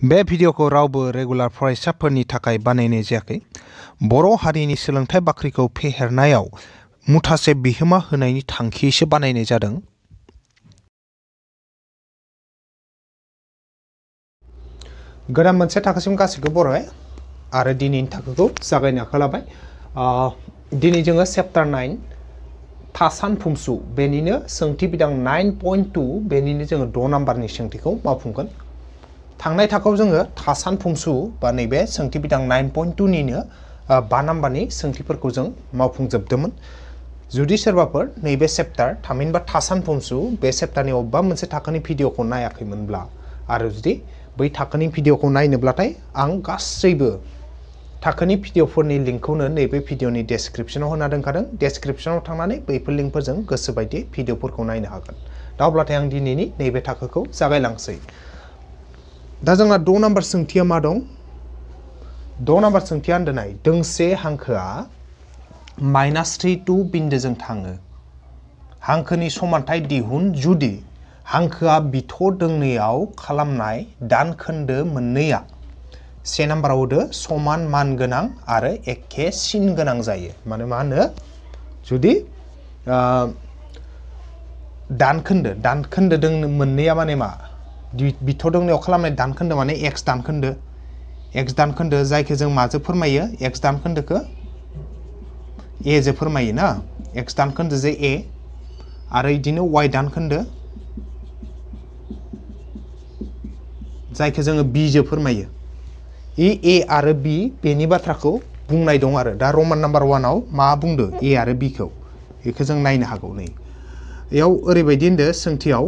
बे भिडिअखौ रावबो रेगुलार फरायसाफोरनि थाखाय बानायनाय जायाखै। बर' हारिनि सोलोंथाइ बाख्रिखौ फेहेरनायाव मुथासे बिहोमा होनायनि थांखियैसो बानायनाय जादों। गोदान मोनसे थाखोसिम गासैखौ बरायबाय आरो दिनैनि थाखोखौ जागायनो आखायाव दिनै जोङो चेप्टार नाइन था सानफुंसु बेनिनो सोंथि बिदां नाइन पइन्ट टु, बेनिनो जोङो द' नाम्बारनि सोंथिखौ मावफुंगोन। थांनाय थाखोआव जोङो था सानफुंसु बा नैबे सोंथि बिदां नाइन पइन्ट टुनिनो बा नाम्बारनि सोंथिफोरखौ जों मावफुंजोबदोंमोन। जुदि सोरबाफोर नैबे चेप्टार थामहिनबा था सानफुंसु बे चेप्टारनि अबेबा मोनसे थाखोनि भिडिअखौ नायाखैमोनब्ला आरो जुदि बै थाखोनि भिडिअखौ नायनोब्लाथाय आं गासैबो थाखोनि भिडिअफोरनि लिंकखौनो नैबे भिडिअनि डेसक्रिपसनाव होना दोनखादों। डेसक्रिपसनाव थांनानै बैफोर लिंकफोरजों गोसोबायदि भिडिअफोरखौ नायनो हागोन। दा अब्लाथाय आं दिनैनि नैबे थाखोखौ जागायलांसै। दा जोंना द' नाम्बार सोंथिया मा दं? द' नाम्बार सोंथिया होनदोंनाय दोंसे हांखोआ माइनास थ्रि टु बिन्दोजों थाङो। हांखोनि समानथाय दिहुन जुदि हांखोआ बिथ' दोंनैयाव खालामनाय दानखोन्दो मोननैया। से नाम्बाराव होदो, समान मान गोनां आरो एखे सिन गोनां जायो। माने मा होनो? जुदि दानखोन्दो दानखोन्दो दों मोननैया माने मा? बिथ' दोंनैयाव खालामनाय दानखोन्दो माने एक्स दानखोन्दो। एक्स दानखोन्दो जायखौ जों माजों फोरमायो? एक्स दानखोन्दोखौ ए जो फोरमायो ना एक्स दानखोन्दो जे ए आरो बिदिनो वाइ दानखोन्दो जायखौ जोङो बि जो फोरमायो। इ ए आरो बि बेनि बाथ्राखौ बुंनाय दं आरो। दा रमान नाम्बार वानाव मा बुंदो? ए आरो बिखौ बेखौ जों नायनो हागौ नै। बेयाव ओरैबायदि होनदो सोंथियाव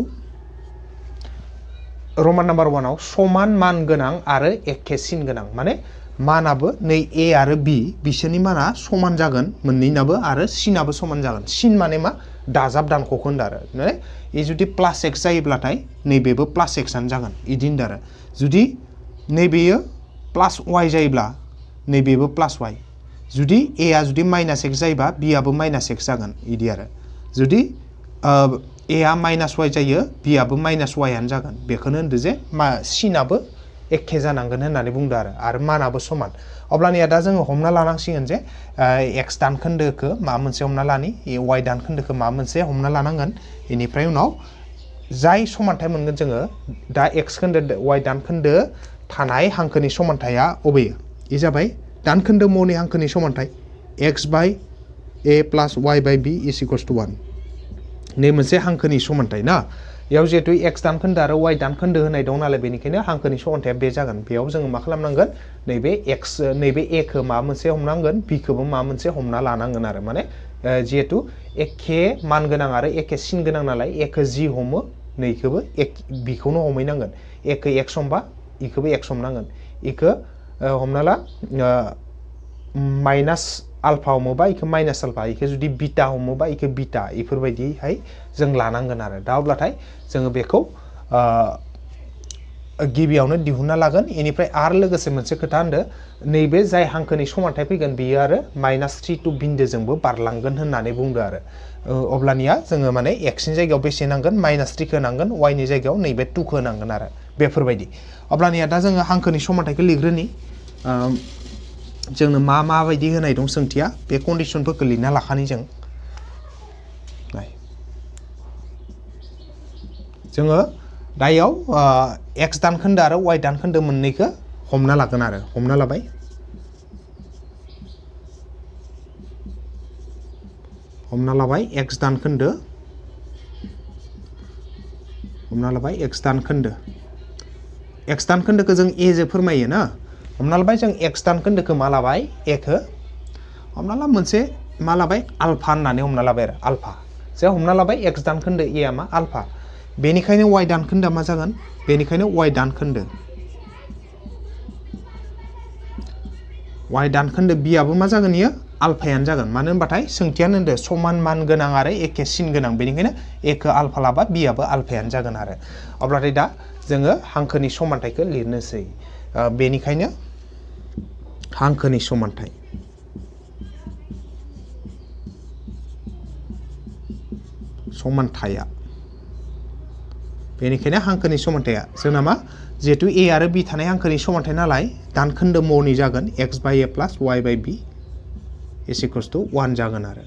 रमान नाम्बार वानाव समान मान गोनां आरो एखे सिन गोनां। माने मानाबो नै ए आरो बि बिसोरनि माना समान जागोन, मोननैनाबो आरो सिनाबो समान जागोन। सिन माने मा? दाजाब दानख'खौ होनदो आरो। माने ए जुदि प्लास एक्स जायोब्लाथाय नैबेबो प्लास एक्सआनो जागोन। बिदि होनदो आरो। जुदि नैबेयो प्लास वाइ जायोब्ला नैबेबो प्लास वाइ जुदि ए आ जुदि माइनास एक्स जायोबा बिआबो माइनास एक्स जागोन। बिदि आरो। जुदि ए आ माइनास वाइ जायो बिआबो माइनास वाइआनो जागोन। बेखौनो होनदो जे मा सिनाबो एखे जानांगोन होननानै बुंदो आरो आरो मानाबो समान। अब्लानिया दा जोङो हमना लानांसिगोन जे एक्स दानखोन्दोखौ माबा मोनसे हमना लानि वाइ दानखोन्दोखौ माबा मोनसे हमना लानांगोन, बेनिफ्राय उनाव जाय समानथाय मोनगोन जोङो, दा एक्स खोन्दो वाइ दानखोन्दो थानाय हांखोनि समानथाया अबेयो? बे जाबाय दानखोन्दो मनि हांखोनि समानथाय। X by a plus y by b is equals to one नै मोनसे हांखोनि समानथाय ना? बेयाव जिहेतु एक्स दानखोन्दो आरो वाइ दानखोन्दो होनाय दं नालाय बेनिखायनो हांखोनि समानथाया बे जागोन। बेयाव जोङो मा खालामनांगोन? नैबे एक्स नैबे एखौ माबा मोनसे हमनांगोन? बिखौबो माबा मोनसे हमना लानांगोन आरो। माने जिहेतु एखे मान गोनां आरो एखे सिन गोनां नालाय एखौ जि हमो नैखौबो एक, बिखौनो हमहैनांगोन। एखौ एक्स हमबा इखौबो एक्स हमनांगोन। इखौ हमना ला माइनास आल्फा हमोबा इखौ माइनास आल्फा इखौ जुदि बिटा हमोबा इखौ बिटा इफोरबायदिहाय जों लानांगोन आरो दा अब्लाथाय जोङो बेखौ गिबियावनो दिहुनना लागोन बेनिफ्राय आरो लोगोसे मोनसे खोथा होनदो नैबे जाय हांखोनि समानथाय फैगोन बियो आरो माइनास थ्रि टु बिन्दोजोंबो बारलांगोन होननानै बुंदो आरो अब्लानिया जोङो माने एक्सनि जायगायाव बेसे नांगोन माइनास थ्रिखौ होनांगोन वाइनि जायगायाव नैबे टुखौ होनांगोन आरो बेफोरबायदि अब्लानिया दा जोङो हांखोनि समानथायखौ लिरग्रोनि जोंनो मा माबायदि होनाय दं सोंथिया। बे कन्डिसनफोरखौ लिरना लाखानि जों। जोङो दायाव एक्स दानखोन्दो आरो वाइ दानखोन्दो मोननैखौ हमना लागोन आरो। हमना लाबाय। हमना लाबाय एक्स दानखोन्दो। हमना लाबाय एक्स दानखोन्दो। एक्स दानखोन्दोखौ जों ए जो फोरमायो ना? हमना लाबाय जों एक्स दानखोन्दोखौ मा लाबाय एखौ हमना ला मोनसे मा लाबाय आल्फा होननानै हमना लाबाय आल्फा। जे हमना लाबाय एक्स दानखोन्दो ए आ मा? आल्फा। बेनिखायनो वाइ दानखोन्दोआ मा जागोन? बेनिखायनो वाइ दानखोन्दो वाइ दानखोन्दो बिआबो मा जागोन इयो? आल्फायानो जागोन। मानो होनबाथाय सोंथियानो होनदो, समान मान गोनां आरो एखे सिन गोनां। बेनिखायनो एखौ आल्फा लाबा बिआबो आल्फायानो जागोन आरो। अब्लाथाय दा जोङो लिरनोसै। बेनिखायनो हांखोनि समानथाय समानथाया बेनिखायनो हांखोनि समानथाया जोंना मा? जिहेतु ए आरो बि थानाय हांखोनि समानथाय नालाय, दानखोन्दो महरनि जागोन x by a plus y by b equals to one जागोन आरो।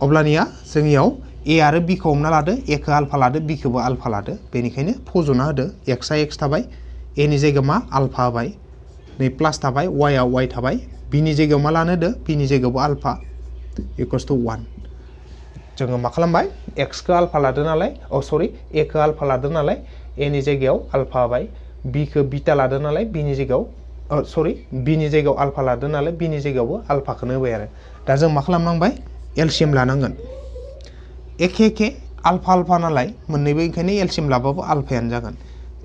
अब्लानिया जोंनियाव ए आरो बिखौ हमना लादो एखौ आल्फा लादो बिखौबो आल्फा लादो। बेनिखायनो फज'ना होदो। एक्सआ एक्स थाबाय। एनि जायगायाव मा? आल्फा होबाय। नै प्लास थाबाय वाइआ वाइ थाबाय। बिनि जायगायाव मा लानो होदो बिनि जायगायावबो आल्फा इक्वल्स टु वान जोङो मा खालामबाय? एक्सखौ आल्फा लादो नालाय अ सरि एखौ आल्फा लादो नालाय एनि जायगायाव आल्फा होबाय बिखौ बिटा लादो नालाय, बिनि जायगायाव सरि बिनि जायगायाव आल्फा लादो नालाय, बिनि जायगायावबो आल्फाखौनो होबाय आरो। दा जों मा खालामनांबाय? एलसिएम लानांगोन। एखे एखे आल्फा आल्फा नालाय, मोननैबो ओंखायनो एलसिएम लाबाबो आल्फायानो जागोन।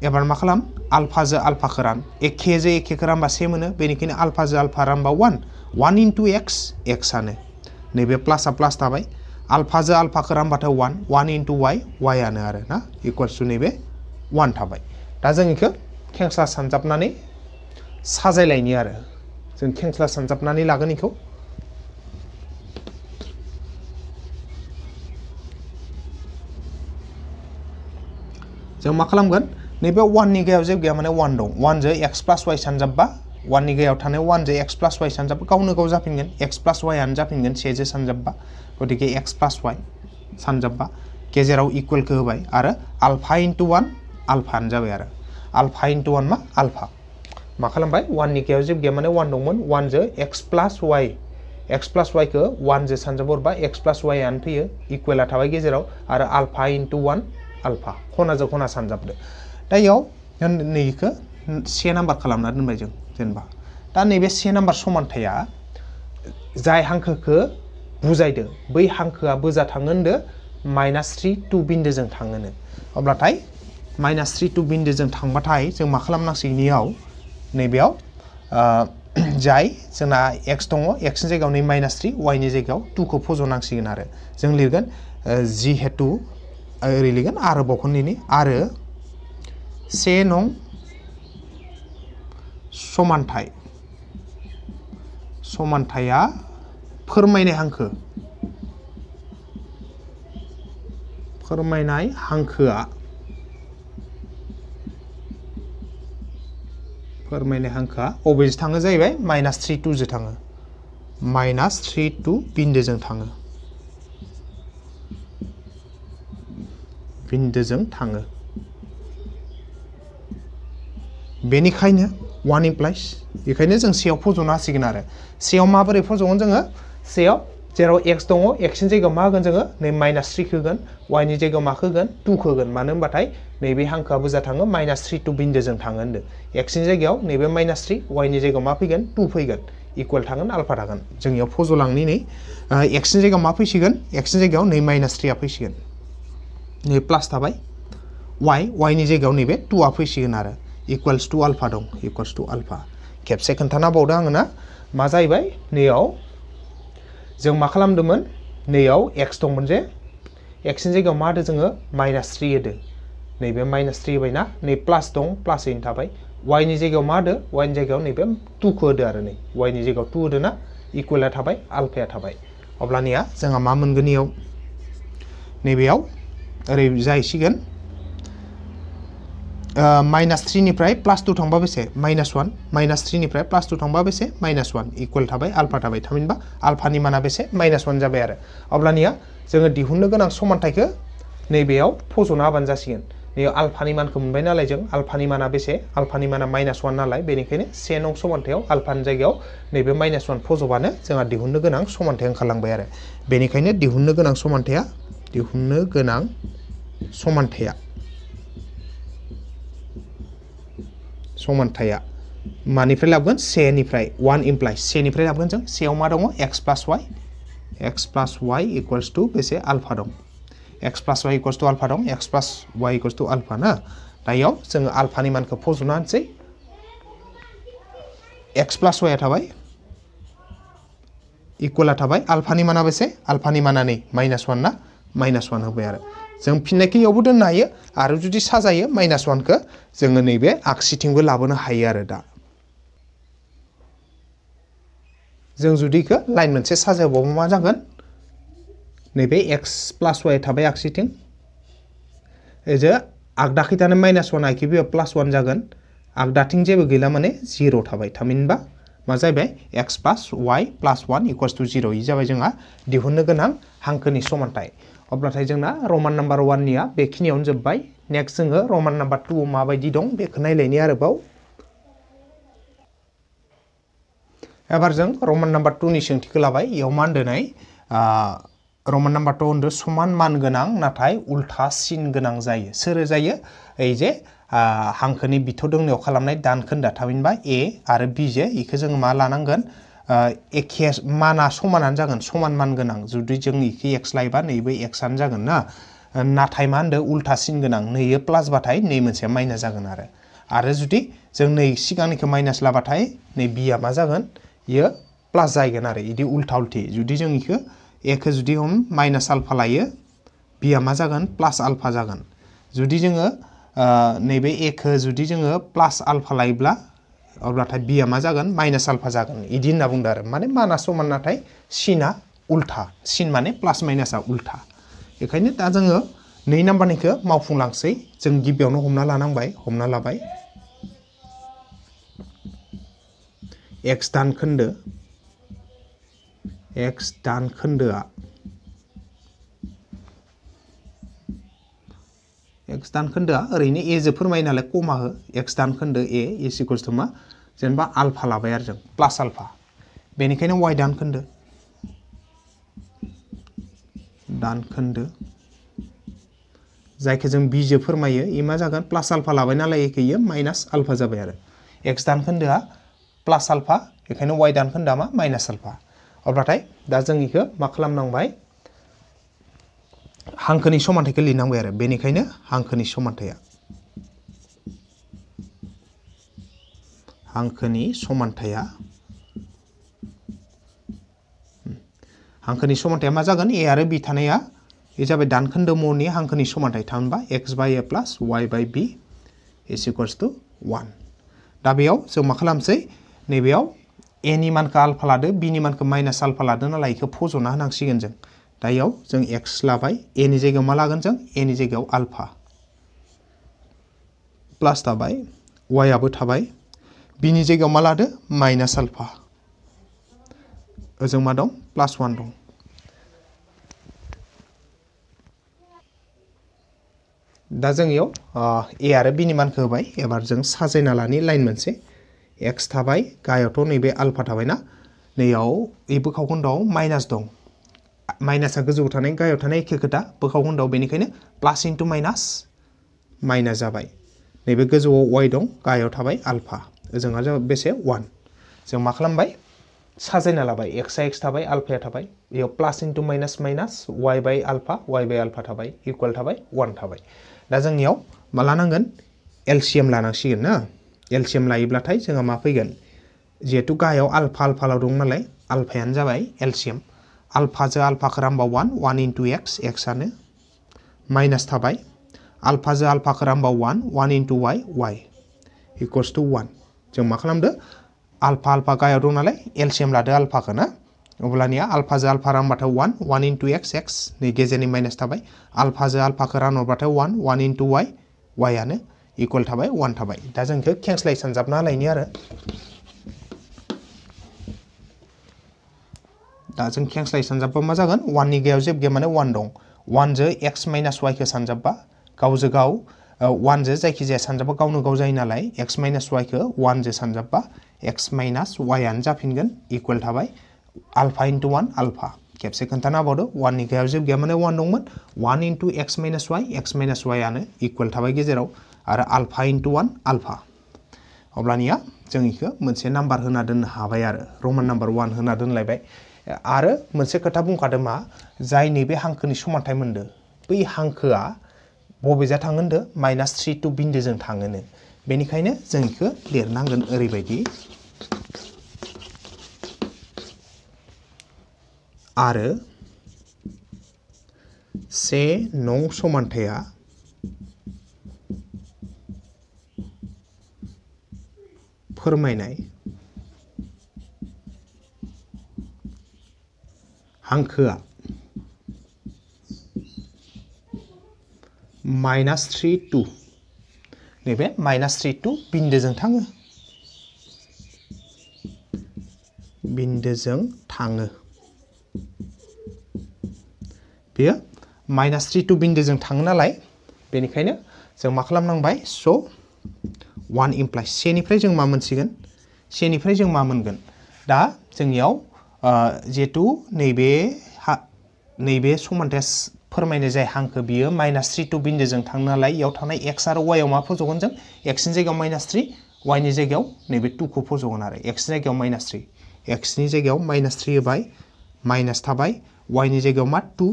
एबार मा खालाम? आल्फाजों आल्फाखौ रान एखेजों एखेखौ रानबा से मोनो, बेनिखायनो आल्फाजों आल्फा रानबा वान वान इन्टु एक्स एक्सआनो नैबे प्लासआ प्लास थाबाय। आल्फाजों आल्फाखौ रानबाथाय वान वान इन्टु वाइ वाइआनो आरो ना? इकुवेल्स टु नैबे वान थाबाय। दा जों बेखौ खेंस्ला सानजाबनानै साजायलायनि आरो। जों खेंस्ला सानजाबनानै लागोन बेखौ जों मा खालामगोन? नैबे वाननि गायाव जेबो गैया माने वान दं। वानजों एक्स प्लास वाइ सानजाबबा वाननि गायाव थानाय वानजों एक्स प्लास वाइ सानजाबबा गावनो गाव जाफिनगोन। एक्स प्लास वाइआनो जाफिनगोन सेजों सानजाबबा गतिके एक्स प्लास वाइ सानजाबबा गेजेराव इकुवेलखौ होबाय। आरो आल्फा इन्टु वान आल्फानो जाबाय आरो। आल्फा इन्टु वान मा? आल्फा मा खालामबाय? वाननि गायाव जेबो गैया माने वान दंमोन। वानजों x plus y x plus वाइखौ वानजों सानजाब हरबा एक्स प्लास वाइआनो फैयो। इकुवेला थाबाय गेजेराव। आरो आल्फा इन्टु वान आल्फा खनाजों खना सानजाबदो। दा इयाव नैखौ से नाम्बार खालामना दोनबाय जों जेनेबा दा नैबे से नाम्बार समानथाया जाय हांखोखौ बुजायदो बै हांखोआ बोजा थाङो होनदो माइनास थ्रि टु बिन्दोजों थाङोनो अब्लाथाय माइनास थ्रि टु बिन्दोजों थांबाथाय जों मा खालामनांसिगोन इयाव नैबेयाव जाय जोंना एक्स दङ एक्सनि जायगायाव नै माइनास थ्रि वाइनि जायगायाव टुखौ फज'नांसिगोन आरो जों लिरगोन जिहेतु ओरै लिरगोन आरो बख'नैनि आरो से नं समानथाय। समानथाया फोरमायनाय हांखो। फोरमायनाय हांखोआ फोरमायनाय हांखोआ अबेजों थाङो जाहैबाय? माइनास थ्रि टुजों थाङो। माइनास थ्रि टु बिन्दोजों थाङो। बिन्दोजों थाङो। बेनिखायनो वान इमप्लाइस बेखायनो जों सेयाव फज'नो हासिगोन आरो। सेयाव माबोरै फज'गोन जोङो? सेयाव जेराव एक्स दङ एक्सनि जायगायाव मा होगोन जोङो? नै माइनास थ्रि होगोन वाइनि जायगायाव मा होगोन टु होगोन मानो होनबाथाय नैबे हांखोआ बुजा थाङो माइनास थ्रि टु बिन्दोजों थाङो होनदो। एक्सनि जायगायाव नैबे माइनास थ्रि वाइनि जायगायाव मा फैगोन? टु फैगोन। इकुवेल थागोन आल्फा थागोन। जोंनियाव फज'लांनि एक्सनि जायगायाव मा फैसिगोन? एक्सनि जायगायाव नै माइनास थ्रिया फैसिगोन। नै प्लास थाबाय। वाइ वाइनि जायगायाव नैबे टुआ फैसिगोन आरो। इकुवेल्स टु आल्फा दं इकुवेल्स टु आल्फा खेबसे खोन्थाना बावदो आङो ना, मा जाहैबाय? नैयाव जों मा खालामदोंमोन? नैयाव एक्स दंमोन जे? एक्सनि जायगायाव मा होदो जोङो? माइनास थ्रि होदो। नैबे माइनास थ्रि होबाय ना नै प्लास दं प्लासैनो थाबाय। वाइनि जायगायाव मा होदो? वाइनि जायगायाव नैबे टुखौ होदो आरो नै। वाइनि जायगायाव टु होदो ना इकुवेला थाबाय आल्फाया थाबाय। अब्लानिया जोंहा मा मोनगोन इयाव नैबेयाव ओरै जाहैसिगोन। माइनास थ्रिनिफ्राय प्लास टु थांबा बेसे माइनास वान माइनास थ्रिनिफ्राय प्लास टु थांबा बेसे माइनास वान इकुवेल थाबाय आल्फा थाबाय थामहिनबा आल्फानि माना बेसे माइनास वान जाबाय आरो अब्लानिया जोङो दिहुननो गोनां समानथायखौ नैबेयाव फज'ना होबानो जासिगोन नैयाव आल्फानि मानखौ मोनबाय नालाय जों आल्फानि माना बेसे आल्फानि माना माइनास वान नालाय बेनिखायनो से नं समानथायाव आल्फानि जायगायाव नैबे माइनास वान फज'बानो जोंहा दिहुननो गोनां समानथाय ओंखारलांबाय आरो बेनिखायनो समानथाया दिहुननो गोनां समानथाया समानथाया। मानिफ्राय लाबोगोन? सेनिफ्राय वान इमप्लाइस सेनिफ्राय लाबोगोन जों। सेयाव मा दङ? X plus y x plus y equals to बेसे? आल्फा दं। X plus y equals to alpha दं। X plus y equals to alpha ना? दा इयाव जोङो आल्फानि मानखौ फज'ना एक्स प्लास वाइआ थाबाय। इकुवेला थाबाय। आल्फानि माना बेसे? आल्फानि माना नै माइनास वान ना? माइनास वान होबाय आरो। जों फिननायखौ इयावबो दोननो हायो आरो जुदि साजायो माइनास वानखौ जोङो नैबे आगसिथिंबो लाबोनो हायो आरो दा। जों जुदि इखौ लाइन मोनसे साजायबावबा मा जागोन? नैबे एक्स प्लास वाइ थाबाय आगसिथिं। ओजो आगदाखैथानो माइनास वान आइखि बेयाव प्लास वान जागोन। आगदाथिं जेबो गैला माने जिर' थाबाय थामहिनबा। मा जाहैबाय? X plus Y plus one इकुवाल्स to zero' इ जाबाय जोंहा दिहुननो गोनां हांखोनि समानथाय। अब्लाथाय जोंना रमान नाम्बार वाननिया बेखिनियावनो जोब्बाय। नेक्स्ट जोङो रमान नाम्बार टुआव माबायदि दं बेखौ नायलायनि आरोबाव। एबार जों रमान नाम्बार टुनि सोंथिखौ लाबाय। इयाव मा होनदोनाय रमान नाम्बार टु होनदो समान मान गोनां, नाथाय उल्था सिन गोनां जायो। सोरो जायो। ओइ जे हांखोनि बिथ' दोंनायाव खालामनाय दानखोन्दा थामहिनबा ए आरो बि जे, इखौ जोङो मा लानांगोन? एखे माना समानानो जागोन, समान मान गोनां। जुदि जों इखौ एक्स लायोबा नैबो एक्सआनो जागोन ना? नाथाय मा होनदो उल्था सिन गोनां, नैयो प्लासबाथाय नै मोनसेया माइनास जागोन आरो। आरो जुदि जों नै सिगांनिखौ माइनास लाबाथाय नै बिया मा जागोन? इयो प्लास जाहैगोन आरो, इदि उल्था उल्थि। जुदि जों इखौ, एखौ जुदि हम माइनास आल्फा लायो, बिया मा जागोन? प्लास आल्फा जागोन। जुदि जोङो नैबे एखौ जुदि जोङो प्लास आल्फा लायोब्ला अब्लाथाय बिया मा जागोन? माइनास आल्फा जागोन। इदि होनना बुंदो आरो। माने माना समान नाथाय सिना उल्था। सिन माने प्लास माइनासआ उल्था। बेखायनो दा जोङो नै नाम्बारनिखौ मावफुंलांसै। जों गिबियावनो हमना लानांबाय हमना लाबाय। एक्स दानखोन्दो। एक्स दानखोन्दोआ एक्स दानखोन्दोआ ओरैनो ए जो फोरमायो नालाय कमा हो एक्स दानखोन्दो ए इज़ इकुवल्स टु मा जेनेबा आल्फा लाबाय आरो जों प्लास आल्फा बेनिखायनो वाइ दानखोन्दो दानखोन्दो जायखौ जों बिजो फोरमायो इ मा जागोन प्लास आल्फा लाबाय नालाय एखे इयो माइनास आल्फा जाबाय आरो एक्स दानखोन्दोआ प्लास आल्फा बेखायनो वाइ दानखोन्दोआ मा माइनास आल्फा अब्लाथाय दा जों इखौ मा खालामनांबाय हांखोनि समानथायखौ लिरनांबाय आरो। बेनिखायनो हांखोनि समानथाया हांखोनि समानथाया हांखोनि समानथाया मा जागोन? ए आरो बि थानाया बे जाबाय दानखोन्दो महरनि हांखोनि समानथाय थामहिनबा x by a plus y by b is equals to one. दा बेयाव जों मा खालामसै? नैबेयाव ए नि मानखौ आल्फा लादो, बि नि मानखौ माइनास आल्फा लादो नालाय बेखौ फज'ना होनांसिगोन जों। दा इयाव जों एक्स लाबाय ए नि जायगायाव मा लागोन जों? ए जायगायाव आल्फा। प्लास थाबाय वाइ आबो थाबाय। बि जायगायाव मा लादो? Minus alpha. ओजों मा दं? प्लास वान दं। दा जों इयाव ए आरो बि नि मानखौ होबाय। एबार जों साजायना लानि लाइन मोनसे। एक्स थाबाय, गाहायावथ' नैबे आल्फा थाबायना। नैयाव ए बोखावखोन्दोआव माइनास दं। माइनासआ गोजौआव थानाय, गाहायाव थानाय एखे खोथा बोखावखोन्दोआव बेनिखायनो प्लास इन्टु माइनास माइनास जाबाय। नैबे गोजौआव वाइ दं, गाहायाव थाबाय आल्फा। ओजोंहा जाबाय बेसे? वान। जों मा खालामबाय? साजायना लाबाय। एक्सआ एक्स थाबाय, आल्फाया थाबाय। बेयाव plus into minus minus y by alpha y by alpha थाबाय। इकुवेल थाबाय वान थाबाय। दा जोंनियाव मा लानांगोन? एलसिएम लानांसिगोन ना? एलसिएम लायोब्लाथाय जोंहा मा फैगोन? जिहेथु गाहायाव आल्फा आल्फाल' दं नालाय, आल्फायानो जाबाय एलसिएम। आल्फाजों आल्फाखौ रानबा वान वान इन्टु एक्स एक्सआनो माइनास थाबाय। आल्फाजों आल्फाखौ रानबा one one into Y Y इकुवल्स to वान जों मा खालामदो? आल्फा आल्फा गाहायाव दं नालाय, एलसिएम लादो आल्फाखौ ना। अब्लानिया आल्फाजों आल्फा रानबाथाय one one into x x नै गेजेरनि माइनास थाबाय। आल्फाजों आल्फाखौ रानहरबाथाय वान वान इन्टु वाइ वाइआनो इकुवेल थाबाय वान थाबाय। दा जों बेखौ लायनि आरो। दा जों खेंस्लाय सानजाबबा मा जागोन? वाननि गायाव जेबो गैया वान दं। वानजों एक्स माइनास वाइखौ सानजाबबा गावजों गाव वानजों जायखिजाया सानजाबा गावनो गाव जायो नालाय एक्स माइनास वाई वाइखौ वानजों सानजाबबा एक्स माइनास वाइआनो जाफिनगोन, इकुवेल थाबाय आल्फा इन्टु वान आल्फा। खेबसे खोन्थाना होबावदो, वाननि गायाव जेबो गैया वान दंमोन। One into x minus y, x minus वाइआनो equal थाबाय गेजेराव आरो आल्फा इन्टु वान आल्फा। अब्लानिया जों मोनसे नाम्बार होना दोननो आरो। रमान नाम्बार वान होना दोनलायबाय। आरो मोनसे खोथा बुंखादों मा? जाय हांखोनि समानथाय मोनदो। बै हांखोआ बबेजा थाङो माइनास थ्रि टु बिन्दोजों थाङोनो। बेनिखायनो जों इखौ लिरनांगोन ओरैबायदि। आरो से नं समानथाया फोरमायनाय। हांखोआ माइनास थ्रि टु नैबे माइनास थ्रि टु बिन्दोजों थाङो बिन्दोजों थाङो बेयो माइनास थ्रि टु बिन्दोजों थाङो नालाय बेनिखायनो जों मा खालामनांबाय स' वान इमप्लाइ सेनिफ्राय जों मा मोनसिगोन सेनिफ्राय जों मा मोनगोन दा जोंनियाव जिहेथु नैबे नैबे समानथाया फोरमायनाय जाय हांखो बियो, माइनास थ्रि टु बिन्दोजों थाङो नालाय, इयाव थानाय एक्स आरो वाइआव मा फज'गोन जों? एक्सनि जायगायाव माइनास थ्रि वाइनि जायगायाव नैबे टुखौ फज'गोन आरो। एक्सनि जायगायाव माइनास थ्रि। एक्सनि जायगायाव माइनास थ्रि होबाय, माइनास थाबाय वाइनि जायगायाव मा? टु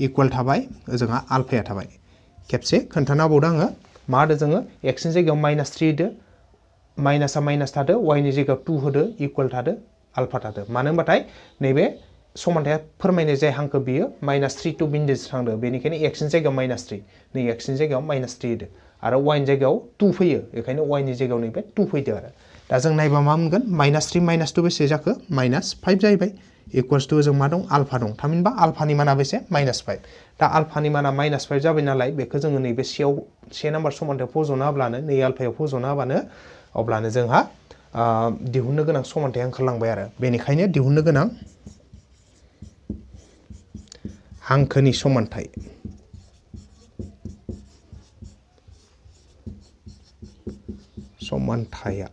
इकुवेल थाबाय, ओजोंहा आल्फाया थाबाय। खेबसे खोन्थाना होबावदो आङो, मा होदो जोङो? एक्सनि जायगायाव माइनास थ्रि होदो, माइनासा माइनास थादो वाइनि जायगायाव टु होदो, इकुवेल थादो। आल्फा थादो। मानो होनबाथाय नैबे समानथाया फोरमायनाय जाय हांखो बियो माइनास थ्रि टु बिन्दोसो थांदो बेनिखायनो एक्सनि जायगायाव माइनास थ्रि। नै एक्सनि जायगायाव माइनास थ्रि होदो। आरो वाइनि जायगायाव टु फैयो। बेखायनो वाइनि जायगायाव नैबे टु फैदो आरो। दा जों नायबा मा मोनगोन? माइनास थ्रि, माइनास टु बेसे जाखो? माइनास फाइभ जाहैबाय। इकुवेल्स टु जों मा दं? आल्फा दं। थामहिनबा आल्फानि माना बेसे? Minus five. दा आल्फानि माना माइनास फाइभ जाबाय नालाय बेखौ जोङो नैबे सेयाव से नाम्बार समानथायाव फज'ना होब्लानो, नै आल्फायाव फज'ना होबानो, अब्लानो जोंहा दिहुननो गोनां समानथाया ओंखारलांबाय आरो। बेनिखायनो दिहुननो गोनां हांखोनि समानथाय। समानथाया।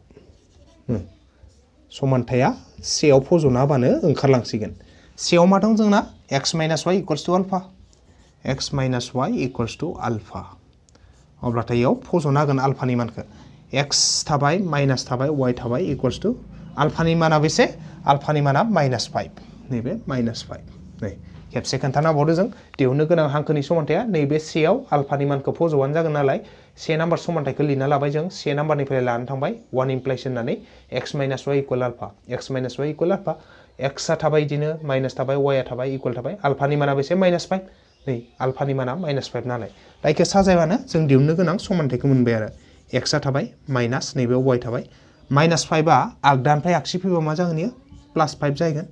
समानथाया सेयाव फज'ना होबानो ओंखारलांसिगोन। सेयाव मा दं जोंना? X minus y equals to alpha x minus y equals to alpha अब्लाथाय इयाव फज'ना होगोन आल्फानि मानखौ। एक्स थाबाय माइनास थाबाय वाइ थाबाय इकुवेल्स टु आल्फानि माना बेसे? आल्फानि माना माइनास फाइभ नैबे माइनास फाइभ नै, खेबसे खोन्थाना होबावदो जों। दिहुननो गोनां हांखोनि समानथाया नैबे सेयाव आल्फानि मानखौ फज'आनो जागोन नालाय से नाम्बार समानथायखौ लिरना लाबाय जों। से नाम्बारनिफ्राय लानानै थांबाय वान इमप्लाइस होननानै। X minus y equal alpha x minus y equal alpha एक्सआ थाबाय बिदिनो माइनास थाबाय वाइआ थाबाय इकुवेल थाबाय। आल्फानि माना बेसे? माइनास फाइभ नै आल्फानि माना माइनास फाइभ नालाय। दा इखौ साजायबानो जों दिहुननो गोनां समानथायखौ मोनबाय आरो। एक्सआ थाबाय, माइनास नैबेयाव वाइ थाबाय। माइनास फाइभआ आगदानिफ्राय आगसि फैबा मा जागोन इयो? प्लास फाइभ जाहैगोन।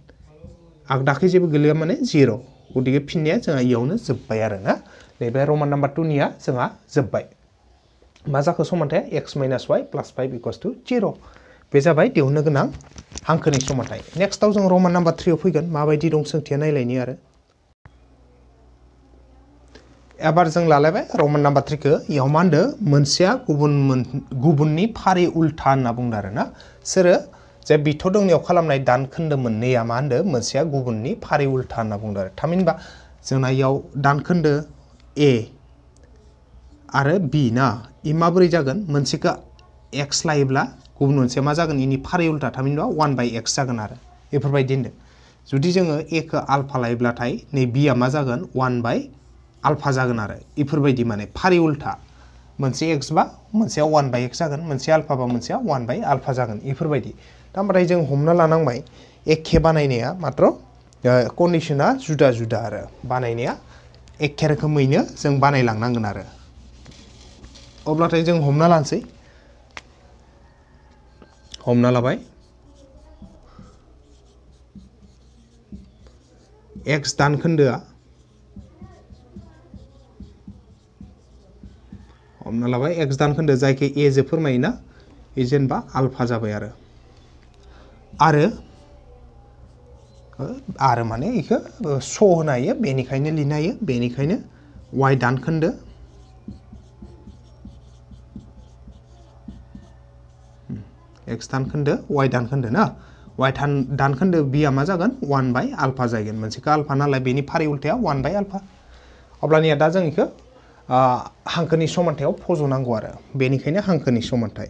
आगदाखै जेबो गोलैया माने जिर' गतिके फिननाया जोंहा इयावनो जोब्बाय आरो ना? नैबे रमान नाम्बार टुनिया जोंहा जोब्बाय। मा जाखो समानथाया? X minus y plus five equals to जिर' बे जाबाय दिहुननो गोनां हांखोनि समानथाय। नेक्स्टआव जों रमान नाम्बार थ्रियाव फैगोन। माबायदि दं सोंथिया नायलायनि आरो। एबार जों लालायबाय रमान नाम्बार थ्रिखौ। इयाव मा होनदो? मोनसेया गुबुन गुबुननि फारि उल्था होनना बुंदो आरो ना सोरो जे बिथ' दोंनियाव खालामनाय दान खोन्दो मोननैया मा होनदो? मोनसेया गुबुननि फारि उल्था होनना बुंदो आरो। थामहिनबा, जोंना इयाव दान खोन्दो ए आरो बि ना? इ माबोरै जागोन? मोनसेखौ एक्स लायोब्ला गुबुन मोनसेया मा जागोन? इनि फारि उल्था। थामहिनबा, वान बाइ एक्स जागोन आरो। बेफोरबायदि होनदों। जुदि जोङो एखौ आल्फा लायोब्लाथाय नै बिया मा जागोन? वान बाइ आल्फा जागोन आरो। इफोरबायदि माने फारि उल्था। मोनसे एक्स बा मोनसेया वान बाइ एक्स जागोन मोनसे आल्फा बा मोनसेया वान बाइ आल्फा जागोन, इफोरबायदि। दा ओमफ्राय जों हमना लानांबाय, एखे बानायनाया मात्र कन्डिसना जुदा जुदा आरो। बानायनाया एखे रोखोमैनो जों बानायलांनांगोन आरो। अब्लाथाय जों हमना लानोसै। हमना लाबाय। एक्स दानखोन्दोआ हमना लाबाय एक्स दानखोन्दो जायखौ ए जो फोरमायोना, ए जेनेबा आल्फा जाबाय आरो। आरो आरो माने बेखौ स' होनो हायो, बेनिखायनो लिरनो हायो, बेनिखायनो वाइ दानखोन्दो एक्स दानखोन्दो वाइ दानखोन्दो ना? वाइ दानखोन्दो बिया मा जागोन? वान बाइ आल्फा जागोन। मोनसेखौ आल्फा नालाय बेनि फारि उल्थाया वान बाइ आल्फा। अब्लानिया दा जों बेखौ हांखोनि समानथायाव फज'नांगौ आरो। बेनिखायनो हांखोनि समानथाय।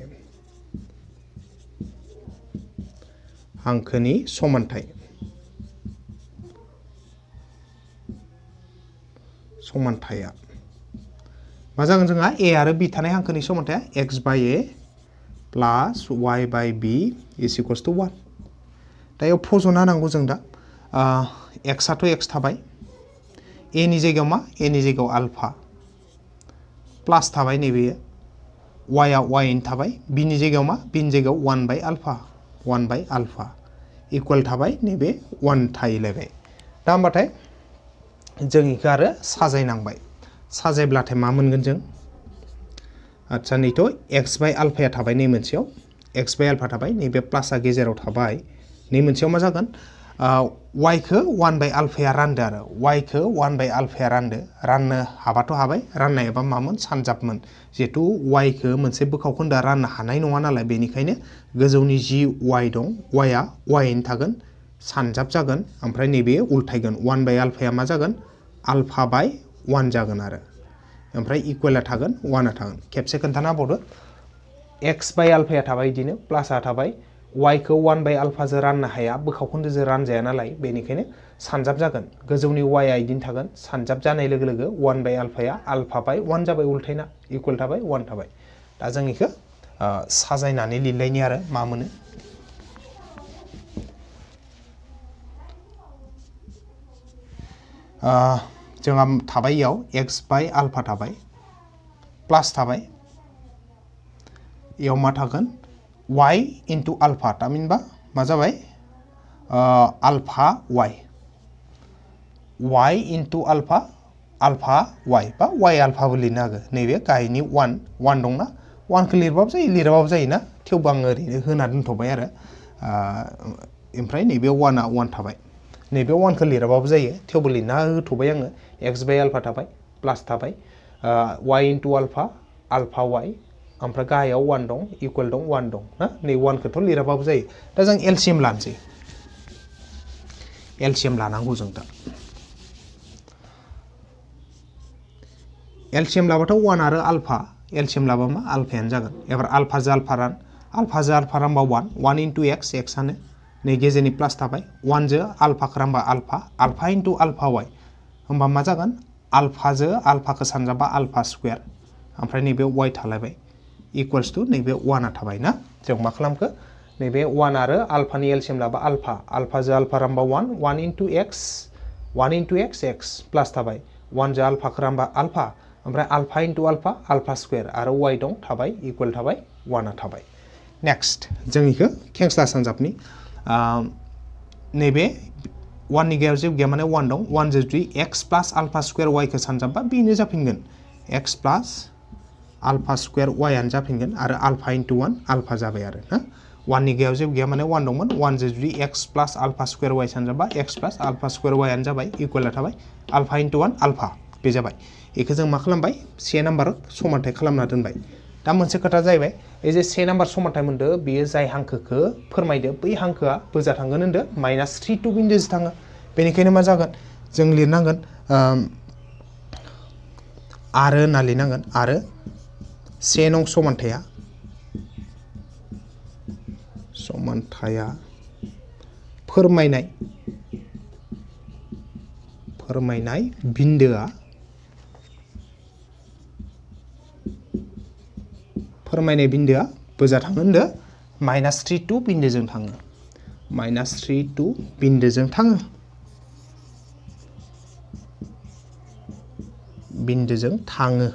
हांखोनि समानथाय। समानथाया। मा जागोन जोंहा? ए आरो बि थानाय हांखोनि समानथाया x by a plus y by b is equals to one. दा बेयाव फज'ना होनांगौ जों दा। एक्सआथ' एक्स थाबाय। एनि जायगायाव मा? एनि जायगायाव आल्फा। प्लास थाबाय नैबे वाइआ वाइन थाबाय। बिनि जायगायाव मा? बिनि जायगायाव one by alpha one by alpha equal थाबाय नैबे वान थाहैलायबाय। दा होमबाथाय जों बेखौ आरो साजायनांबाय। साजायब्लाथाय मा मोनगोन जों? आदसा नैथ' एक्स बाय आल्फाया थाबाय नै मोनसेयाव। एक्स बाय आल्फा थाबाय नैबे प्लासआ गेजेराव थाबाय। नै मोनसेयाव मा जागोन? वाइखौ वान बाय आल्फाया रानदो आरो। वाइखौ वान बाय आल्फाया रानदो राननो हाबाथ' हाबाय। राननायाबा मामोन? सानजाबमोन। जिहेथु वाइखौ मोनसे बोखावखोन्दा राननो हानाय नङा नालाय बेनिखायनो गोजौनि जि वाइ दं वाइआ वाइनो थागोन। सानजाब जागोन। ओमफ्राय नैबे उल्थायगोन। वान बाय आल्फाया मा जागोन? आल्फा बाय वान जागोन आरो। ओमफ्राय इकुवेला थागोन। वानआ थागोन। खेबसे खोन्थाना होबावदो एक्स बाय आल्फाया थाबाय बिदिनो प्लासआ थाबाय। वाइखौ वान बाय आल्फाजों राननो हाया बोखावखोन्दोजों रानजाया नालाय, बेनिखायनो सानजाब जागोन। गोजौनि वाइआ बिदिनो थागोन। सानजाब जानाय लोगो लोगो वान बाय आल्फाया आल्फा बाय वान जाबाय उल्थायना इकुवेल थाबाय वान थाबाय। दा जों बेखौ साजायनानै लिरलायनि आरो मा मोनो। जोंहा एक्स बाय आल्फा थाबाय प्लास थाबाय। इयाव मा वाइ इन्टु आल्फा थामहिनबा मा जाबाय alpha y y into alpha alpha y बा? वाइ आल्फाबो लिरनो हागोन नैबे गाहायनि वान वान दंना? वानखौ लिरबाबो जायो लिराबाबो जायोना? थेवबो आं ओरैनो होना दोनथ'बाय आरो। नैबे वानआ वान थाबाय। नैबे वानखौ लिराबाबो जायो। थेवबो लिरना होथ'बाय आङो। एक्स बाय आल्फा थाबाय प्लास थाबाय। Y into alpha alpha y ओमफ्राय गाहायाव वान दं इकुवेल दं वान दं ना नै वानखौथ' लिराबाबो जायो दा जों एलसिएम लानोसै एलसिएम लानांगौ जों दा एलसिएम लाबाथ' वान आरो आल्फा एलसिएम लाबा मा आल्फायानो जागोन एबार आल्फाजों आल्फा रान आल्फाजों आल्फा रानबा वान वान इन्टु एक्स एक्सआनो नै गेजेरनि प्लास थाबाय वानजों आल्फाखौ रानबा alpha alpha into alpha y होमबा मा जागोन आल्फाजों आल्फाखौ सानजाबा आल्फा स्कुवेर ओमफ्राय नैबे वाइ थालायबाय इकुवेल्स टु नैबे वानआ थाबाय ना? जों मा खालामखो? नैबे वान आरो आल्फानि एलसिएम लाबा आल्फा आल्फाजों alpha रानबा one one into x one into x x plus थाबाय. वानजों आल्फाखौ रानबा आल्फा ओमफ्राय alpha into alpha alpha square आरो वाइ दं थाबाय इकुवेल थाबाय वानआ थाबाय. नेक्स्ट जों बेखौ खेंस्ला सानजाबनि नैबे वाननि गेजेराव जेबो गैया माने वान दं. वानजों जुदि एक्स प्लास आल्फा स्कुवेर वाइखौ सानजाबबा, बेनो जाफिनगोन। एक्स प्लास आल्फा स्कुवेर वाइआनो जाफिनगोन आरो आल्फा इन्टु वान आल्फा जाबाय आरो ना? वाननि गेजेराव जेबो गैया माने वान दंमोन। वानजों जुदि x plus alpha square y सानजाबा x plus alpha square वाइआनो जाबाय। इकुवेला थाबाय। आल्फा इन्टु वान आल्फा बे जाबाय। बेखौ जों मा खालामबाय? से नाम्बार समानथाय खालामना दोनबाय। दा मोनसे खोथा जाहैबाय, ओइ जे से नाम्बार समानथाय मोनदो, बेयो जाय हांखोखौ फोरमायदो, बै हांखोआ बोजा थांगोन होनदो। माइनास थ्रि टु बिन्दोसो थाङो। बेनिखायनो मा जागोन? जों लिरनांगोन। आरो से नं समानथाया समानथाया फोरमायनाय फोरमायनाय बिन्दोआ फोरमायनाय बिन्दोआ बोजा थाङो होनदो माइनास थ्रि टु बिन्दोजों थाङो माइनास थ्रि टु बिन्दोजों थाङो बिन्दोजों थाङो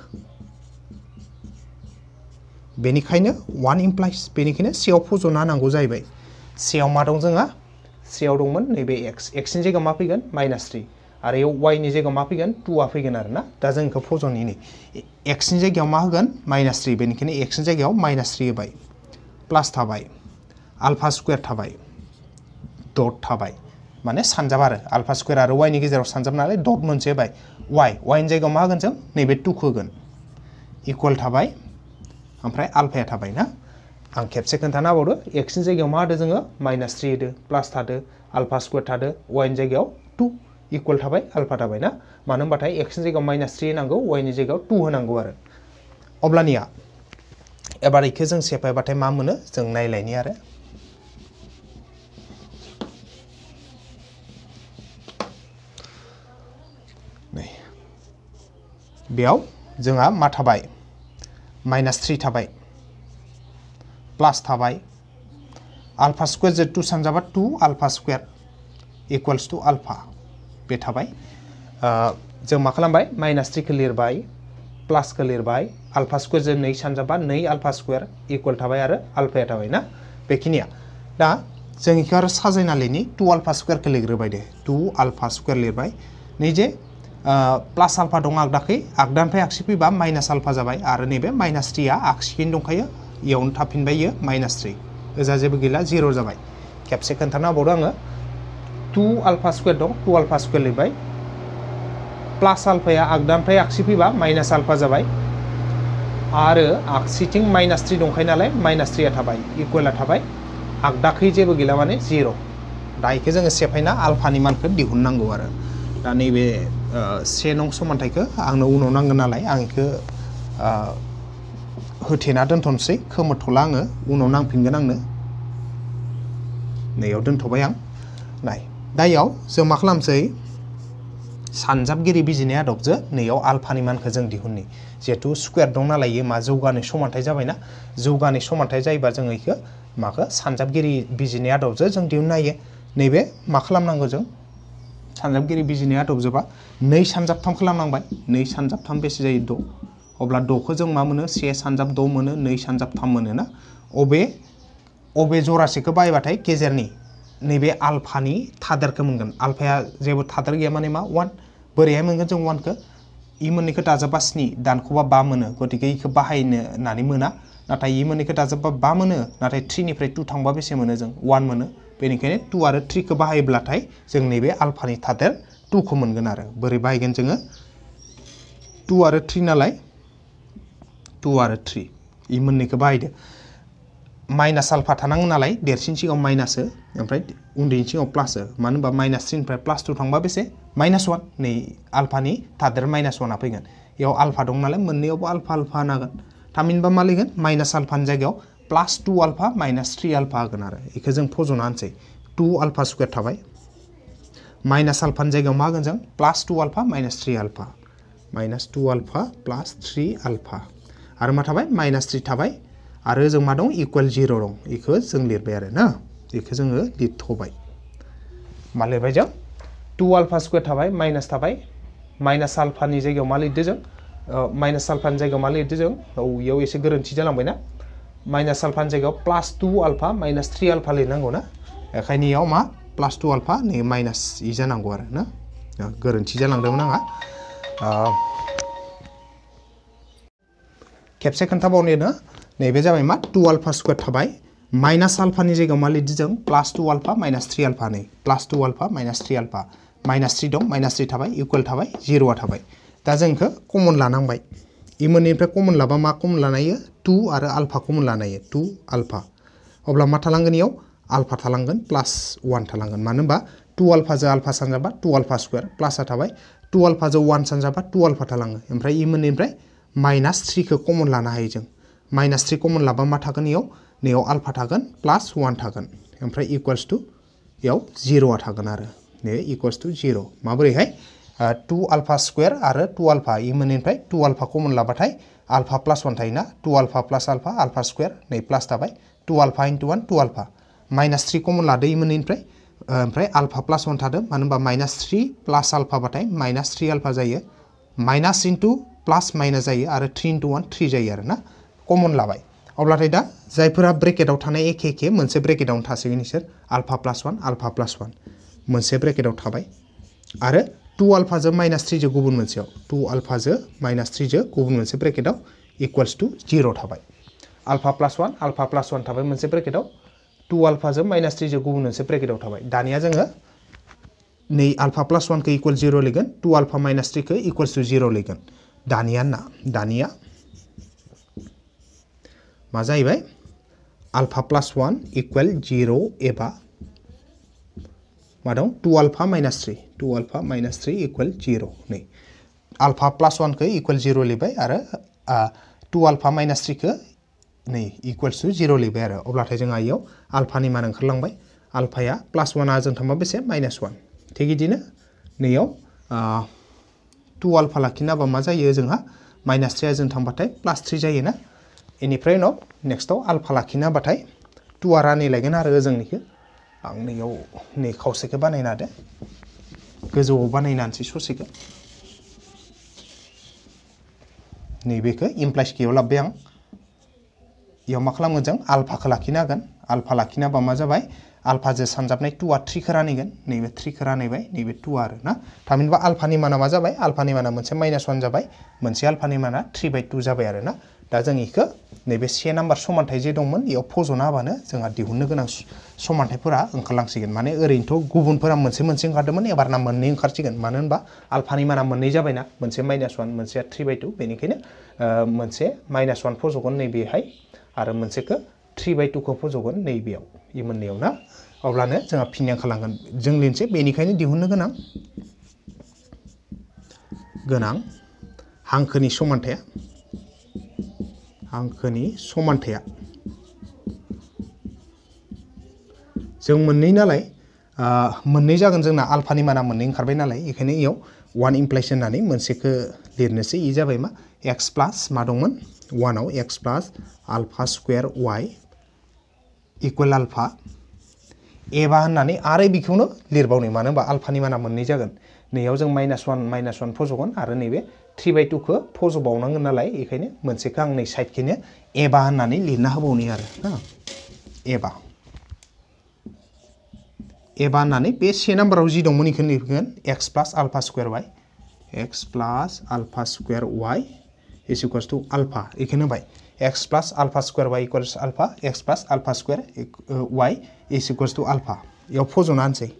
बेनिखायनो वान इमप्लाइस बेनिखायनो सेयाव फज'ना होनांगौ जाहैबाय। सेयाव मा दं जोंहा? सेयाव दंमोन नैबे एक्स एक्सनि जायगायाव मा फैगोन? माइनास थ्रि आरो इयाव वाइनि जायगायाव मा फैगोन? टुआ फैगोन आरो ना दा जों बेखौ फज'नि नै एक्सनि जायगायाव मा होगोन? माइनास थ्रि बेनिखायनो एक्सनि जायगायाव माइनास थ्रि होबाय। प्लास थाबाय। आल्फा स्कुवेर थाबाय। डट थाबाय। माने सानजाब आरो। आल्फा स्कुवेर आरो वाइनि गेजेराव सानजाब नालाय डट मोनसे होबाय। वाइ वाइनि जायगायाव मा होगोन जों? नैबे टुखौ होगोन। इकुवेल थाबाय। ओमफ्राय आल्फाया थाबाय ना आं खेबसे खोन्थाना होबावदो एक्सनि जायगायाव मा होदो जोङो? माइनास थ्रि होदो प्लास थादो आल्फा स्कुवेर थादो वाइनि जायगायाव टु इकुवेल थाबाय आल्फा थाबाय ना मानो होनबाथाय एक्सनि जायगायाव माइनास थ्रि होनांगौ वाइनि जायगायाव टु होनांगौ आरो। अब्लानिया एबार बेखौ जों सेफायबाथाय मा मोनो? जों नायलायनि आरो। बेयाव जोंहा मा थाबाय? माइनास थ्रि थाबाय। प्लास थाबाय। आल्फा स्कुवेर जे two सानजाबा two alpha square equals to alpha बे थाबाय। जों मा खालामबाय? माइनास थ्रिखौ लिरबाय। प्लासखौ लिरबाय। आल्फा स्कुवेरजों नै सानजाबा नै आल्फा स्कुवेर इकुवेल थाबाय आरो आल्फाया थाबाय ना? बेखिनिया। दा, जों बेखौ आरो साजायना लिरनि। टु आल्फा स्कुवेरखौ लिरग्रोबाय दे। टु आल्फा स्कुवेर लिरबाय। नैजे प्लास आल्फा दं आगदाखै आगदानिफ्राय आगसि फैबा माइनास आल्फा जाबाय। आरो नैबे माइनास थ्रिया आगसिखैनो दंखायो। इयावनो थाफिनबाय इयो माइनास थ्रि। ओजा जेबो गैला, जिर' जाबाय। खेबसे खोन्थाना होबावदो आङो। टु आल्फा स्कुवेर दं। टु आल्फा स्कुवेर लिरबाय। प्लास आल्फाया आगदानिफ्राय आगसि फैबा माइनास आल्फा जाबाय। आरो आगसिथिं माइनास थ्रि दंखायो नालाय, माइनास थ्रिया थाबाय। इकुवेला थाबाय। आगदाखै जेबो गैला माने जिर' दा इखो जोङो सेफायना आल्फानि मानखौ दिहुननांगौ आरो। दा नैबे से नं समानथायखौ आंनो उनाव नांगोन नालाय आं इखो होथेना दोनथ'नोसै। खोमोरथ'ला आङो। उनाव नांफिनगोन आंनो। नैयाव दोनथ'बाय आं। नाय। दा इयाव जों मा खालामसै? सानजाबगिरि बिजिनाय आदबजों नैयाव आल्फानि मानखौ जों दिहुननि। जिहेथु स्कुवेर दं नालाय इयो मा जौगानाय समानथाय जाबायना? जौगानाय समानथाय जायोबा जोङो इखौ माखौ? सानजाबगिरि बिजिनाय आदबजों जों दिहुननो हायो। नैबे मा खालामनांगौ जों? सानजाबगिरि बिजिनाय आदबजोंबा नै सानजाबथाम खालामनांबाय। नै सानजाबथाम बेसे जायो द' अब्ला द'खौ जों मा मोनो? से सानजाब द' मोनो, नै सानजाब थाम मोनो ना? अबे अबे जरासेखौ बाहायबाथाय गेजेरनि, नैबे आल्फानि थादेरखौ मोनगोन। आल्फाया जेबो थादेर गैया माने मा? वान बोरैहाय मोनगोन जों वानखौ इ मोननैखौ दाजाबबा स्नि, दानखौबा बा मोनो। गतिके इखौ बाहायनो होननानै मोना। नाथाय इ मोननैखौ दाजाबबा बा मोनो। नाथाय थ्रिनिफ्राय टु थांबा बेसे मोनो जों? वान मोनो। बेनिखायनो टु आरो थ्रिखौ बाहायब्लाथाय जों नैबे आल्फानि थादेर टुखौ मोनगोन आरो। बोरै बाहायगोन जोङो? टु आरो थ्रि नालाय टु आरो थ्रि इ मोननैखौ बाहायदो। माइनास आल्फा थानांगौ नालाय देरसिन सिगाङाव माइनासो, ओमफ्राय उन्दैनि सिगाङाव प्लासो। मानो होनबा माइनास थ्रिनिफ्राय प्लास टु थांबा बेसे? Minus one. नै आल्फानि थादेर माइनास वाना फैगोन। इयाव आल्फा दं नालाय मोननैयावबो आल्फा आल्फा होनागोन। थामहिनबा मा लिगोन माइनास आल्फानि जायगायाव plus two alpha minus three alpha होगोन आरो। बेखौ जों फज'ना होनसै टु आल्फा स्कुवेर थाबाय। माइनास आल्फानि जायगायाव मा होगोन जों? Plus two alpha minus three alpha minus two alpha plus three alpha आरो मा थाबाय? माइनास थ्रि थाबाय। आरो जों मा दं? इकुवेल जिर' दं। बेखौ जों लिरबाय आरो ना? बेखौ जोङो लिरथ'बाय। मा लिरबाय जों? टु आल्फा स्कुवेर थाबाय। माइनास थाबाय। माइनास आल्फानि जायगायाव मा लिरदो जों? माइनास आल्फानि जायगायाव मा लिरदो जों? औ, इयाव एसे गोरोन्थि जालांबायना? माइनास आल्फानि जायगायाव plus two alpha minus three alpha लिरनांगौ ना बेखायनो इयाव मा प्लास टु आल्फा नै माइनास इ जानांगौ आरो ना आंहा खेबसे खोन्थाबावनो नैबे जाबाय मा टु आल्फा स्कुवेर थाबाय माइनास आल्फानि जायगायाव मा लिरदो plus two alpha minus three alpha नै plus two alpha minus three alpha minus three दं माइनास थ्रि थाबाय इकुवेल थाबाय जिर'आ थाबाय दा जों कमन लानांबाय इ कमन लाबा मा कमन लानो हायो? टु आरो आल्फा कमन लानो हायो। Two, alpha. अब्ला मा थालांगोन इयाव? आल्फा थालांगोन, प्लास वान थालांगोन। मानो होनबा? टु आल्फाजों आल्फा सानजाबा टु आल्फा स्कुवेर प्लासआ थाबाय। टु आल्फाजों वान सानजाबा टु आल्फा थालाङो। ओमफ्राय इ मोननैनिफ्राय माइनास थ्रिखौ कमन लानो हायो जों। माइनास थ्रि कमन लाबा मा थागोन इयाव? नैयाव आल्फा थागोन, प्लास वान थागोन। ओमफ्राय इकुवेल्स टु इयाव जिर'आ थागोन आरो। नै इकुवेल्स टु जिर' माबोरैहाय? टु आल्फा स्कुवेर आरो टु आल्फा इ मोननैनिफ्राय टु आल्फा कमन लाबाथाय आल्फा प्लास वान थायोना? Two alpha plus alpha alpha square नै प्लास थाबाय। Two alpha into one two alpha minus three common लादो इ मोननैनिफ्राय ओमफ्राय आल्फा प्लास वान थादों। मानो होनबा माइनास थ्रि प्लास आल्फाबाथाय माइनास थ्रि आल्फा जायो। माइनास इन्टु प्लास माइनास जायो आरो थ्रि इन्टु वान थ्रि जायो आरो ना? कमन लाबाय अब्लाथाय दा जायफोरा ब्रेकेटाव थानाय एखे एखे मोनसे ब्रेकेटावनो थासिगोन इसोर। Alpha plus one alpha plus two आल्फाजों minus थ्रिजों गुबुन मोनसेयाव। टु आल्फाजों माइनास थ्रिजों गुबुन मोनसे ब्रेकेटाव इकुवेल्स टु जिर' थाबाय। Alpha plus one alpha plus वान थाबाय मोनसे ब्रेकेटाव टु आल्फाजों माइनास थ्रिजों गुबुन मोनसे ब्रेकेटाव थाबाय। दानिया जोङो नै आल्फा प्लास वानखौ इकुवेल जिर' लिगोन, टु आल्फा माइनास थ्रिखौ इकुवेल्स टु जिर' लिगोन। दानिया ना? दानिया मा जाहैबाय? आल्फा प्लास वान इकुवेल जिर' एबा मा दं two alpha minus three, two alpha minus three equal जिर' नै। आल्फा प्लास वानखौ इकुवेल जिर' लिबाय आरो टु आल्फा माइनास थ्रिखौ नै इकुवेल्स टु जिर' लिबाय आरो। अब्लाथाय जोंहा इयाव आल्फानि मान ओंखारलांबाय। आल्फाया प्लास वानआ जों थांबा बेसे? Minus one. थिग बिदिनो नैयाव टु आल्फा लाखिनो हाबा मा जायो जोंहा? माइनास थ्रिया जों थांबाथाय प्लास थ्रि जायोना। बेनिफ्राय उनाव नेक्स्टआव आल्फा लाखिनो हाबाथाय टुआ रानैलायगोन आरो ओजोंनिखौ आं नैयाव नै खावसेखौ बानायना होदो। गोजौआव बानायना होनसै ससेखौ। नैबेखौ इमप्लाइस केयाव लाबोबाय आं। इयाव मा खालामगोन जों? आल्फाखौ लाखिनो हागोन। आल्फा लाखिनो हाबा मा जाबाय? आल्फाजों सानजाबनाय टुआ थ्रिखौ रानहैगोन। नैबे थ्रिखौ रानहैबाय। नैबे टु आरो ना? थामहिनबा आल्फानि माना मा जाबाय? आल्फानि माना मोनसे माइनास वान जाबाय। मोनसे माना थ्रि बाय टु जाबाय ना? दा जों इखौ नैबे से नाम्बार समानथाइ जे दंमोन, इयाव फज'ना होबानो जोंहा दिहुननो गोनां समानथाइफोरा ओंखारलांसिगोन। माने ओरैनोथ' गुबुनफोरा मोनसे मोनसे ओंखारदोंमोन एबारना मोननै ओंखारसिगोन। मानो होनबा आल्फानि माना मोननै जाबायना, मोनसे माइनास वान, मोनसेया थ्रि बाय टु। बेनिखायनो मोनसे माइनास वान फज'गोन नैबेहाय, आरो मोनसेखौ थ्रि बाय टुखौ फज'गोन नैबेयाव, इ मोननैयाव ना? अब्लानो जोंहा फिननाय ओंखारलांगोन। जों लिरनोसै बेनिखायनो दिहुननो गोनां गोनां हांखोनि समानथाया। हांखोनि समानथाया। जों मोननै नालाय मोननै जागोन जोंना आल्फानि माना मोननै ओंखारबाय नालाय बेखायनो इयाव वान इमप्लाइस होननानै मोनसेखौ लिरनोसै। इ जाबाय मा? एक्स प्लास मा दंमोन? वानाव x plus alpha square y equal alpha एबा होननानै आरो बेखौनो लिरबावनो। मानो होनबा आल्फानि माना मोननै जागोन। नैयाव जों माइनास वान माइनास वान फज'गोन आरो नैबे थ्रि बाय टुखौ फज'बावनांगोन नालाय बेखायनो मोनसेखौ आं नै साइडखिनो एबा होननानै लिरना होबावनि एबा। एबा होननानै बे से नाम्बाराव जि दंमोन बेखौ लिरगोन, x plus alpha square y x plus alpha square y is equals to alpha बेखौनो होबाय x plus alpha square y equals alpha, x plus alpha square y is equals to alpha. इयाव फज'ना होनसै।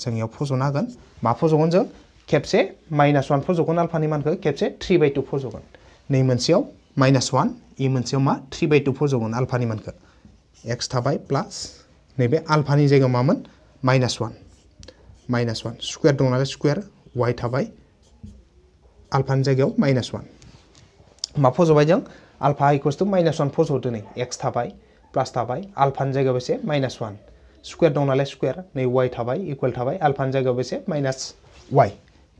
जों इयाव फज'ना होगोन मा फज'गोन जों? खेबसे माइनास वान फज'गोन आल्फानि मानखौ खेबसे थ्रि बाय टु फज'गोन नै मोनसेयाव माइनास वान इ मोनसेयाव मा थ्रि बाय टु फज'गोन आल्फानि मानखौ एक्स थाबाय प्लास नैबे आल्फानि जायगायाव मामोन minus one minus one square दं नालाय स्कुवेर वाइ थाबाय आल्फानि माइनास वान मा फज'बाय जों alpha equals to minus one फज'दो x थाबाय प्लास थाबाय आल्फानि जायगायाव बेसे माइनास वान स्कुवेर दं नालाय स्कुवेर नै वाइ थाबाय इकुवेल थाबाय आल्फानि जायगायाव माइनास वाइ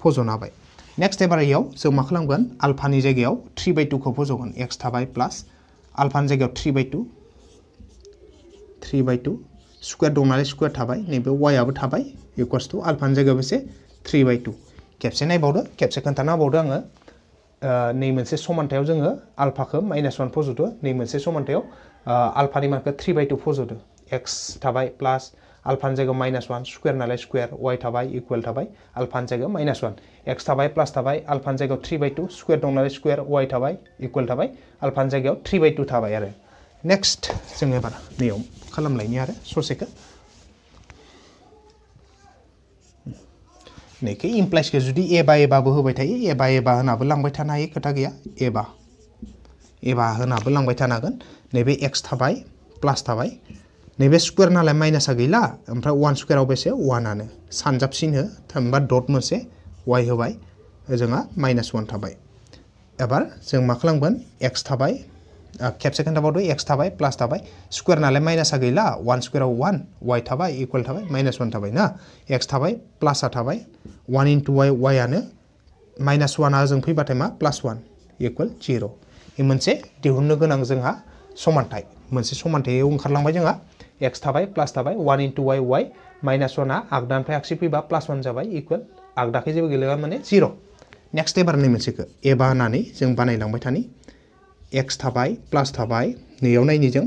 फज'ना होबाय नेक्स्ट एबार इयाव जों मा खालामगोन? जायगायाव थ्रि बाय टुखौ फज'गोन। एक्स थाबाय प्लास आल्फानि जायगायाव three by two. Three by two. Square दं नालाय स्कुवेर थाबाय। नैबे वाइआबो थाबाय। इकुवेल्स टु आल्फानि जायगायाव बेसे? Three by two. खेबसे नायबावदो। खेबसे खोन्थाना होबावदो आङो। नै मोनसे समानथायाव जोङो आल्फाखौ माइनास वान फज'दो। नै मोनसे समानथायाव आल्फानि मानखौ थ्रि बाय टु फज'दो। एक्स थाबाय प्लास आल्फानि जायगायाव माइनास वान स्कुवेर नालाय स्कुवेर वाइ थाबाय इकुवेल थाबाय आल्फानि जायगायाव माइनास वान एक्स थाबाय प्लास थाबाय आल्फानि जायगायाव थ्रि बाय टु स्कुवेर दं नालाय स्कुवेर वाइ थाबाय इकुवेल थाबाय आल्फानि जायगायाव थ्रि बाय टु थाबाय नेक्स्ट जों एबार नैयाव खालामलायनि आरो ससेखौ नैखो इमप्लाइसखौ जुदि एबा एबाबो होबाय थायो एबा एबा होनाबो लांबाय थानो हायो खोथा गैया एबा एबा होनाबो लांबाय थानो हागोन नैबे एक्स थाबाय प्लास थाबाय नैबे स्कुवेर नालाय माइनासा गैला ओमफ्राय वान स्कुवेराव बेसे वानानो सानजाबसिन हो थामहिनबा डट मोनसे वाइ होबाय जोंहा माइनास वान थाबाय एबार जों मा खालामगोन एक्स थाबाय खेबसे खोन्थाबावदो एक्स थाबाय प्लास थाबाय स्कुवेर नालाय माइनासा गैला वान स्कुवेराव वान वाइ थाबाय इकुवेल थाबाय माइनास वान थाबाय ना एक्स थाबाय प्लासा थाबाय वान इन्टु वाइ वाइआनो माइनास वानआ जों फैबाथाय मा प्लास वान इकुवेल जिर' मोनसे दिहुननो गोनां जोंहा समानथाइ मोनसे समानथायाव ओंखारलांबाय जोंहा एक्स थाबाय, प्लास थाबाय वान इन्टु वाइ वाइ माइनास वानआ आगदानिफ्राय आगसि फैबा प्लास वान जाबाय इकुवेल आगदाखै जेबो गैला माने जिर' नेक्स्ट एबार नै मोनसेखौ। एबा होननानै जों बानायलांबाय थानि। एक्स थाबाय, प्लास थाबाय, नैयाव नायनि जों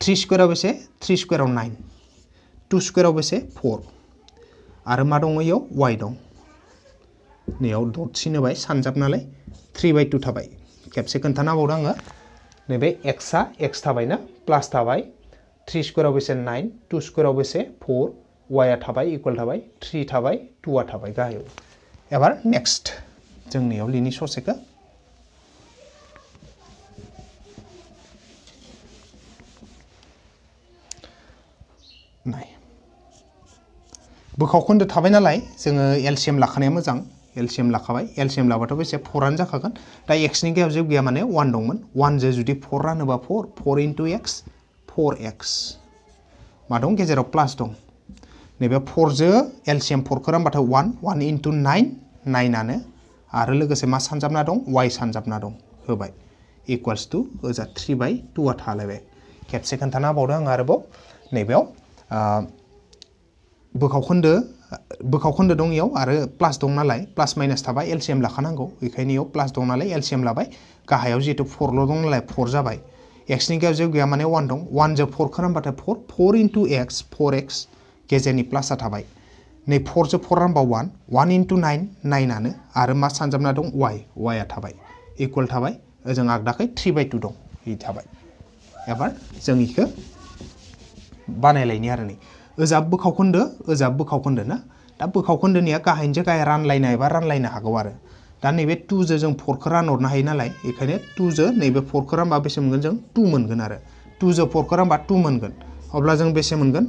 थ्रि स्कुवेराव बेसे? थ्रि स्कुवेराव नाइन टु स्कुवेराव बेसे? फर आरो मा दङ इयाव? वाइ दं। नैयाव डट सिन होबाय सानजाब नालाय। थ्रि बाय टु थाबाय। खेबसे खोन्थाना होबावदो आङो। नैबे एक्सआ एक्स थाबाय ना प्लास थाबाय। थ्रि स्कुवेराव बेसे नाइन टु स्कुवेराव बेसे फर वाइआ थाबाय इकुवेल थाबाय थ्रि थाबाय टुआ थाबाय गाहायाव एबार नेक्स्ट जोंनियाव लिनि ससेखौ। नाय। बोखावखोन्दो थाबाय नालाय, जोङो एलसिएम लाखानाया मोजां। एलसिएम लाखाबाय। एलसिएम लाबाथ' बेसे फरानो जाखागोन। दा एक्सनि गेजेराव जेबो गैया माने वान दंमोन। वानजों जुदि फर रानोबा four four into x four x मा दं गेजेराव प्लास दं नैबे फरजों एलसिएम फरखौ रानबाथाय वान वान इन्टु नाइन नाइनानो आरो लोगोसे मा सानजाबना दं वाइ सानजाबना दं होबाय इकुवेल्स टु ओजा थ्रि बाय टुआ थालायबाय खेबसे खोन्थाना होबावदों आं आरोबाव नैबेयाव बोखावखोन्दो बोखावखोन्दो दं इयाव आरो प्लास दं नालाय प्लास माइनास थाबा एलसिएम लाखानांगौ बेखायनो इयाव प्लास दं नालाय एलसिएम लाबाय गाहायाव जिहेतु फरल' दं नालाय फर जाबाय एक्सनि गेजेराव गैया माने वान दं। वानजों four खालामबाथाय four four into x four x गेजेरनि प्लासा थाबाय। नै फरजों फर रानबा वान वान इन्टु नाइन नाइनानो आरो मा सानजाबना दं? वाइ वाइआ थाबाय। इकुवेल थाबाय। ओजों आगदाखै थ्रि बाय टु दं। बिदि थाबाय। एबार जों इखौ बानायलायनि आरो नै। ओजाब बोखावखोन्दो ओजाब बोखावखोन्दो ना? दा बोखावखोन्दोनिया गाहायनिजों गाहाय रानलायनो एबा रानलायनो हागौ आरो। दा नैबे टुजों जों फरखौ रानहरनो हायो नालाय बेखायनो टुजों नैबे फरखौ रानबा बेसे मोनगोन जों टु मोनगोन आरो। टुजों फरखौ रानबा टु मोनगोन। अब्ला जों बेसे मोनगोन?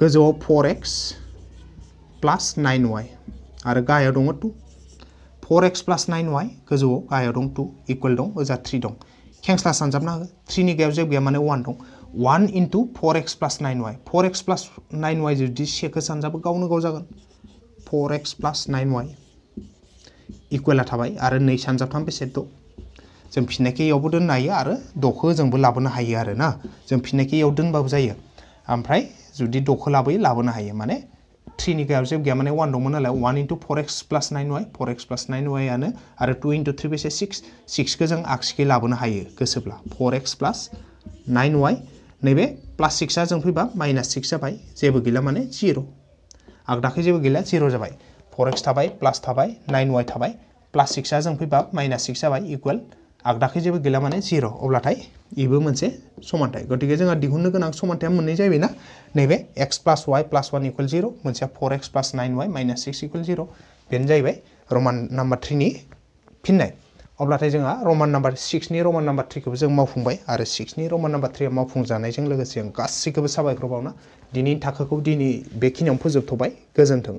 गोजौआव फर एक्स प्लास नाइन वाइ आरो गाहायाव दङ two. Four x plus nine y गोजौआव, गाहायाव दं टु, इकुवेल दं, ओजा थ्रि दं। खेंस्ला सानजाबना हो थ्रिनि गायाव जेबो गैया माने वान दं। One into four x plus nine y four x plus nine y जुदि सेखौ सानजाबो गावनो गाव जागोन। फर एक्स प्लास नाइन वाइ इकुवेला थाबाय आरो नै सानजाबथाम बेसे द' जों फिननायखौ इयावबो दोननो हायो आरो द'खौ ओजोंबो लाबोनो हायो आरो ना? जों फिननायखौ इयाव दोनबाबो जायो। ओमफ्राय जुदि द'खौ लाबोयो, लाबोनो हायो। माने थ्रिनि गायाव जेबो गैया। माने वान दंमोन नालाय one into four x plus nine y four x plus nine वाइआनो आरो टु इन्टु थ्रि बेसे? सिक्स सिक्सखौ जों आगसिखै लाबोनो हायो गोसोब्ला। फर एक्स प्लास नाइन वाइ नैबे प्लास सिक्सआ जों फैबा माइनास सिक्स जाबाय। जेबो गैला माने जिर' आगदाखै जेबो गैला जिर' जाबाय। फर एक्स थाबाय प्लास थाबाय नाइन वाइ थाबाय प्लास सिक्सआ जों फैबा माइनास सिक्स जाबाय इकुवेल आगदाखै जेबो गैला माने जिर' अब्लाथाय बेबो मोनसे समानथाय। गतिके जोंहा दिहुननो गोनां समानथाया मोननै जाहैबाय ना नैबे एक्स प्लास वाइ प्लास वान इकुवेल जिर' मोनसेया four x plus nine y minus six equal जिर' बेनो जाहैबाय रमान नाम्बार थ्रिनि फिननाय। अब्लाथाय जोंहा रमान नाम्बार सिक्सनि रमान नाम्बार थ्रिखौबो जों मावफुंबाय, आरो सिक्सनि रमान नाम्बार थ्रिया मावफुंजानायजों लोगोसे जों गासैखौबो साबायखर बावना दिनैनि थाखोखौ दिनै बेखिनियावनो फोजोबथ'बाय। गोजोन्थों।